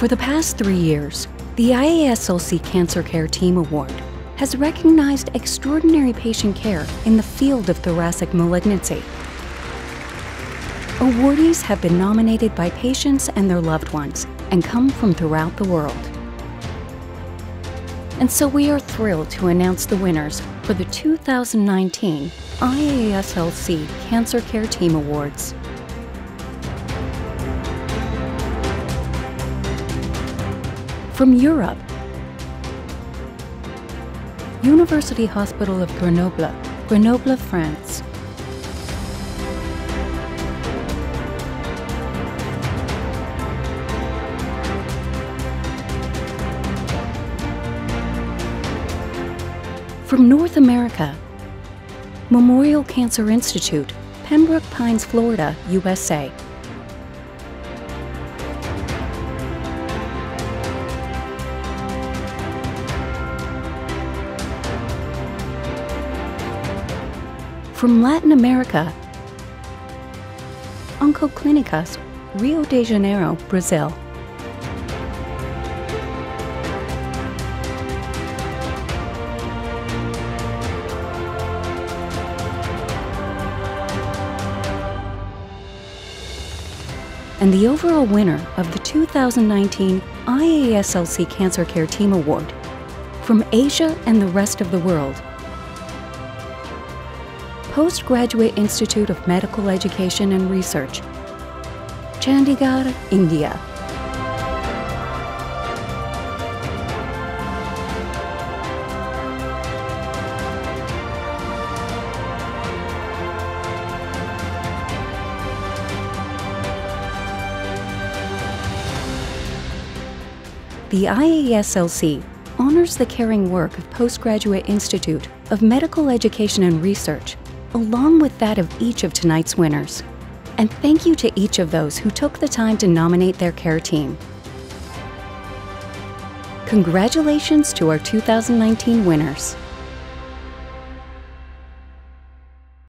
For the past three years, the IASLC Cancer Care Team Award has recognized extraordinary patient care in the field of thoracic malignancy. Awardees have been nominated by patients and their loved ones and come from throughout the world. And so we are thrilled to announce the winners for the 2019 IASLC Cancer Care Team Awards. From Europe, University Hospital of Grenoble, Grenoble, France. From North America, Memorial Cancer Institute, Pembroke Pines, Florida, USA. From Latin America, Oncoclínicas, Rio de Janeiro, Brazil. and the overall winner of the 2019 IASLC Cancer Care Team Award from Asia and the rest of the world. Postgraduate Institute of Medical Education and Research, Chandigarh, India. The IASLC honors the caring work of Postgraduate Institute of Medical Education and Research, along with that of each of tonight's winners. And thank you to each of those who took the time to nominate their care team. Congratulations to our 2019 winners.